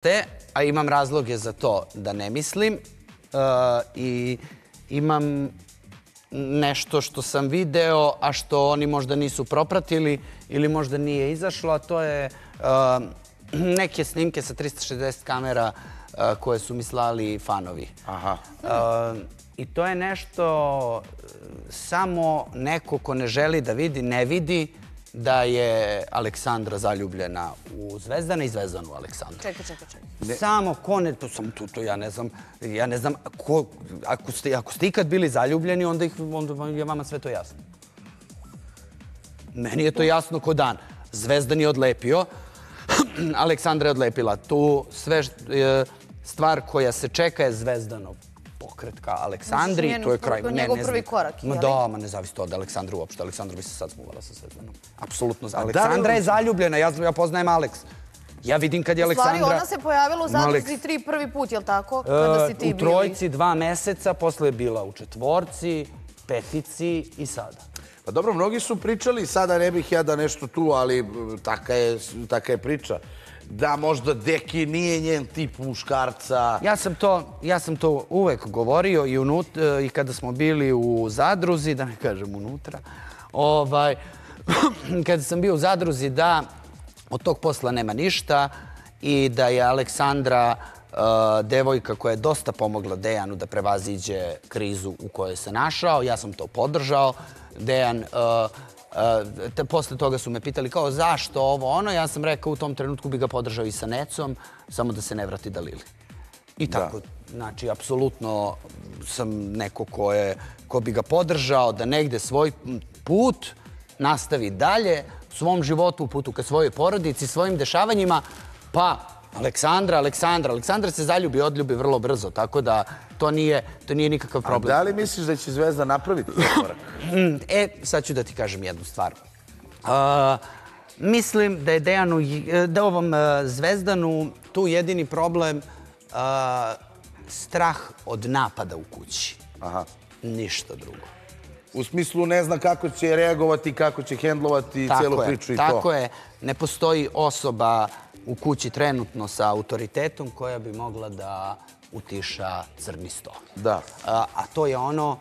te, a imam razloge za to da ne mislim. Uh, I imam nešto što sam video, a što oni možda nisu propratili ili možda nije izašlo, a to je uh, neke snimke sa 360 kamera uh, koje su mi slali fanovi. Aha. I to je nešto samo neko ko ne želi da vidi, ne vidi da je Aleksandra zaljubljena u Zvezdana i Zvezdana u Aleksandra. Čekaj, čekaj, čekaj. Samo ko ne, to sam tu, to ja ne znam, ja ne znam, ko, ako, ste, ako ste ikad bili zaljubljeni, onda, ih, onda je vama sve to jasno. Meni je to jasno ko dan. Zvezdan je odlepio, Aleksandra je odlepila. Tu sve e, stvar koja se čeka je Zvezdanov pokret ka Aleksandri. To je kraj. njegov- njegov prvi korak, Ma da, ma ne zavisi to od Aleksandra uopšte. Aleksandra bi se sad smuvala sa Zvezdanom. Apsolutno. Aleksandra je zaljubljena. Ja, ja poznajem Aleks. Ja vidim kad je U stvari, Aleksandra... ona se pojavila u zadruzi tri prvi put, je li tako? Kada si ti E, u trojci dva meseca, posle je bila u četvorci, petici i sada. Pa dobro, mnogi su pričali, sada ne bih ja da nešto tu, ali e, taka je, taka je priča, da možda Deki nije njen tip muškarca. Ja sam to, ja sam to uvek govorio i, unut, e, i kada smo bili u zadruzi, da ne kažem unutra, ovaj, kada sam bio u zadruzi da od tog posla nema ništa i da je Aleksandra devojka koja je dosta pomogla Dejanu da prevaziđe krizu u kojoj se našao. Ja sam to podržao. Dejan, te, posle toga su me pitali kao zašto ovo ono. Ja sam rekao u tom trenutku bi ga podržao i sa Necom, samo da se ne vrati Dalili. I tako, znači, apsolutno sam neko ko, je, ko bi ga podržao da negde svoj put nastavi dalje u svom životu, u putu ka svojoj porodici, svojim dešavanjima, pa Aleksandra, Aleksandra, Aleksandra se zaljubi, odljubi vrlo brzo, tako da to nije, to nije nikakav A problem. da li misliš da će Zvezda napraviti korak? E, sad ću da ti kažem jednu stvar. A, mislim da je Dejanu, da je ovom a, Zvezdanu tu jedini problem a, strah od napada u kući. Aha. Ništa drugo. U smislu ne zna kako će reagovati, kako će hendlovati cijelu je, priču i tako to. je. Ne postoji osoba u kući trenutno sa autoritetom koja bi mogla da utiša crni sto. Da. A, a to je ono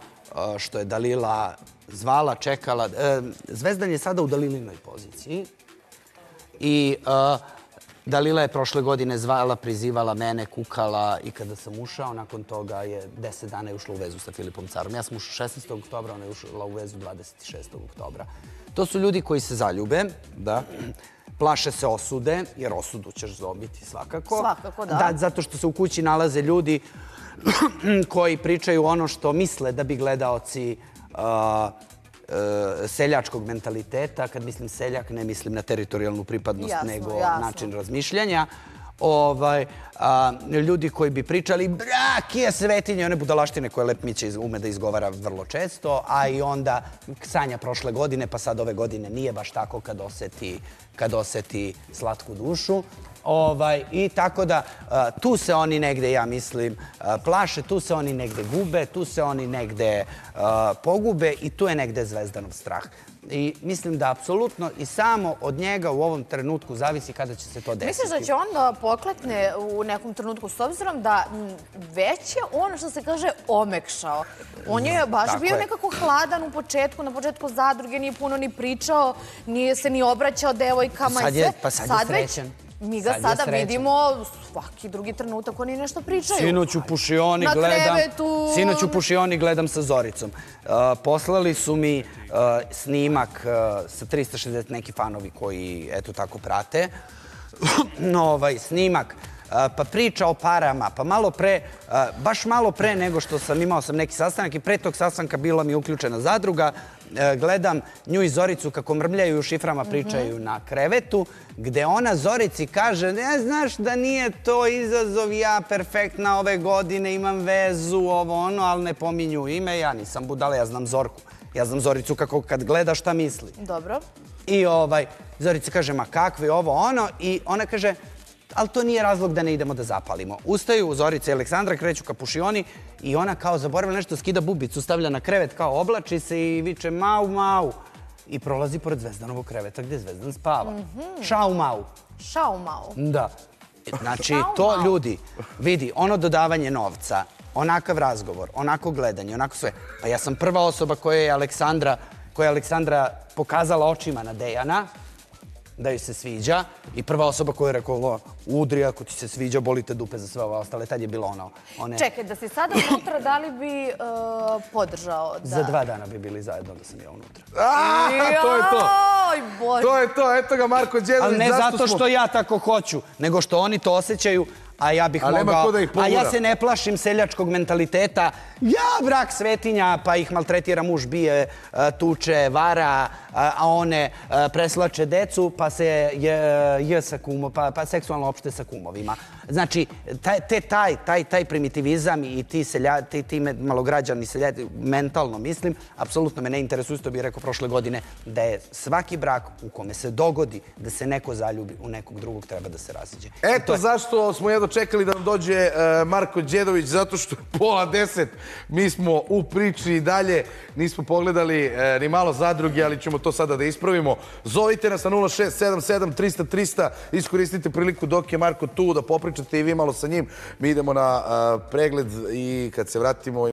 što je Dalila zvala, čekala. E, Zvezdan je sada u Dalilinoj poziciji i Dalila je prošle godine zvala, prizivala mene, kukala i kada sam ušao, nakon toga je 10 dana je ušla u vezu sa Filipom Carom. Ja sam ušao 16. oktobra, ona je ušla u vezu 26. oktobra. To su ljudi koji se zaljube, Da. plaše se osude, jer osudu ćeš dobiti svakako. Svakako, da. Da, zato što se u kući nalaze ljudi koji pričaju ono što misle da bi gledaoci a, e, seljačkog mentaliteta. Kad mislim seljak, ne mislim na teritorijalnu pripadnost, Jasno, nego jasno. način razmišljanja. Ovaj, a, ljudi koji bi pričali brak je svetinje, one budalaštine koje Lepmić iz- ume da izgovara vrlo često, a i onda sanja prošle godine, pa sad ove godine nije baš tako kad oseti, kad oseti slatku dušu. Ovaj, I tako da a, tu se oni negde, ja mislim, a, plaše, tu se oni negde gube, tu se oni negde a, pogube i tu je negde zvezdanov strah. I mislim da apsolutno i samo od njega u ovom trenutku zavisi kada će se to desiti. Misliš da će on da poklekne u nekom trenutku s obzirom da već je on, što se kaže, omekšao. On je baš Tako bio je. nekako hladan u početku, na početku zadruge, nije puno ni pričao, nije se ni obraćao devojkama. i Sad je- sve. pa sad je već srećan. Mi ga Sad sada vidimo svaki drugi trenutak, oni nešto pričaju. Sinoć u Pušioni Na gledam, krevetu. sinoć u Pušioni gledam sa Zoricom. Uh, poslali su mi uh, snimak uh, sa 360 neki fanovi koji eto tako prate. no, ovaj snimak pa priča o parama, pa malo pre, baš malo pre nego što sam imao sam neki sastanak i pre tog sastanka bila mi uključena zadruga, Uh, gledam nju i Zoricu kako mrmljaju i u šiframa pričaju na krevetu, gde ona Zorici kaže, ne znaš da nije to izazov, ja perfektna ove godine, imam vezu, ovo ono, ali ne pominju ime, ja nisam budala, ja znam Zorku. Ja znam Zoricu kako kad gleda šta misli. Dobro. I ovaj, Zorica kaže, ma kakvi ovo ono, i ona kaže, ali to nije razlog da ne idemo da zapalimo. Ustaju Zorica i Aleksandra, kreću ka pušioni i ona kao zaboravila nešto, skida bubicu, stavlja na krevet, kao oblači se i viče mau, mau. I prolazi pored Zvezdanovog kreveta gdje Zvezdan spava. Šau, mau. Šao malo. Da. Znači, Trauma. to ljudi, vidi, ono dodavanje novca, onakav razgovor, onako gledanje, onako sve. Pa ja sam prva osoba koja je Aleksandra, koja je Aleksandra pokazala očima na Dejana, da joj se sviđa i prva osoba koja je rekao udri ako ti se sviđa, bolite dupe za sve ove ostale. Tad je bilo ono... One, Čekaj, da si sada unutra, da li bi uh, podržao? Da... Za dva dana bi bili zajedno da sam ja unutra. A, to je to. Bože. To je to, eto ga Marko Đedović. Ali ne zato smo- što ja tako hoću, nego što oni to osjećaju, a ja bih A nema mogao... a ja se ne plašim seljačkog mentaliteta. Ja, brak svetinja, pa ih maltretira muž, bije, e, tuče, vara, a- a one e, preslače decu, pa se je, je sa kumo, pa, pa seksualno opšte sa kumovima. Znači, taj, te, taj, taj, taj primitivizam i ti, selja, ti, ti malograđani selja, mentalno mislim, apsolutno me ne interesuje, isto bih rekao prošle godine, da je svaki brak u kome se dogodi da se neko zaljubi u nekog drugog treba da se raziđe. To Eto je- zašto smo jedno čekali da nam dođe e, Marko Đedović, zato što je pola deset. Mi smo u priči i dalje, nismo pogledali e, ni malo zadruge, ali ćemo to sada da ispravimo. Zovite nas na 0677 300 300, iskoristite priliku dok je Marko tu da popričate i vi malo sa njim. Mi idemo na e, pregled i kad se vratimo...